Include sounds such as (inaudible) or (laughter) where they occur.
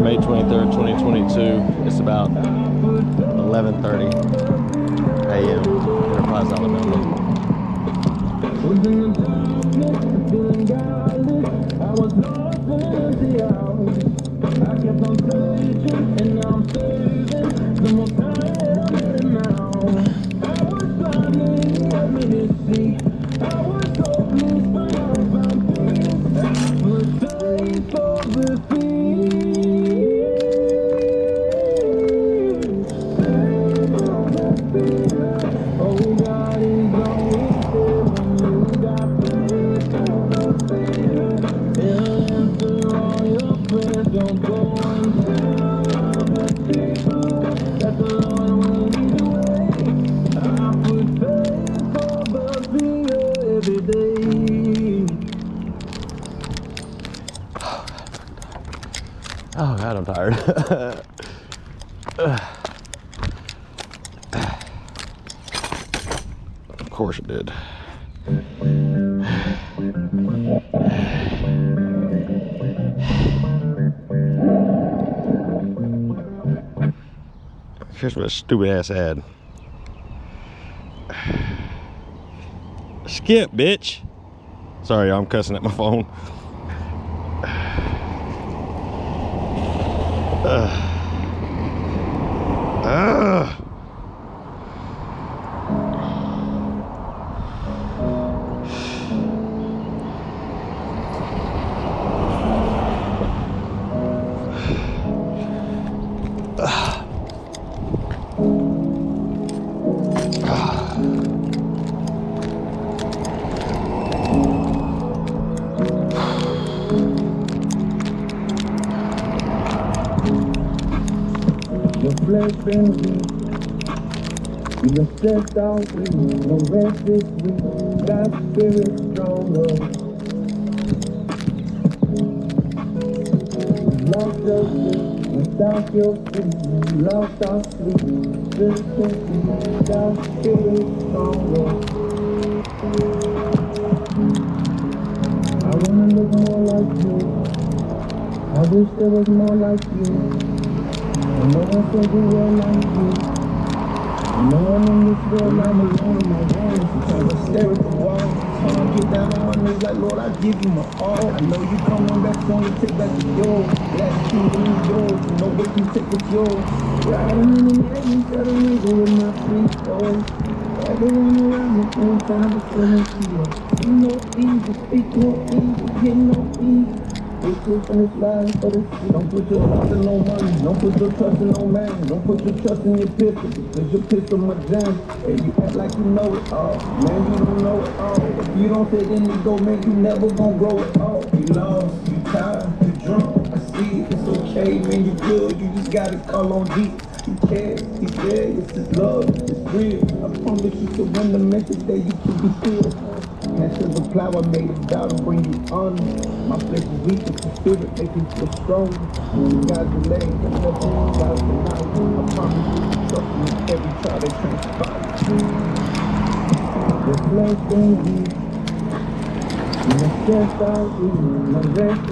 May 23rd, 2022. It's about 11:30 (sighs) Oh God, I'm tired. (sighs) of course it did. Here's what a stupid ass ad. Skip, bitch. Sorry, I'm cussing at my phone. (sighs) (sighs) (sighs) Weak. We been stressed out, we no rest this week. Got spirit stronger. Lost your sleep, without your feet. Lost our sleep. Just thinking, got spirit stronger. I wanna look more like you. I wish there was more like you. And no one can do well like you. And no one in this world, I'm alone in my room. Sometimes I stare at the wall. So I get down on my knees like, Lord, I give you my all. I know you coming back soon, you take back the yours. Last kingdom is yours. You know what you take is yours. Riding in the air, you got a nigga with my free throws. Everyone around me, one time to feel it feel. You know evil, speak no evil, get no evil. The. Don't put your trust in no money. Don't put your trust in no man. Don't put your trust in your pistol. Because your pistol my jam. And you act like you know it all. Man, you don't know it all. If you don't say then you go, man, you never gonna grow it all. You lost, you tired, you drunk. I see it, it's okay, man, you good. You just gotta call on Jesus. He cares, he's there, it's his love, it's real. I promise you surrender, man, today you can be healed. That silver flower made of doubt to bring you honor. My flesh is weak, but the spirit make you feel stronger. God's delay, the never God's denial. I promise you, trust me every trial that transpires. The ain't weak. When I stressed out, my rest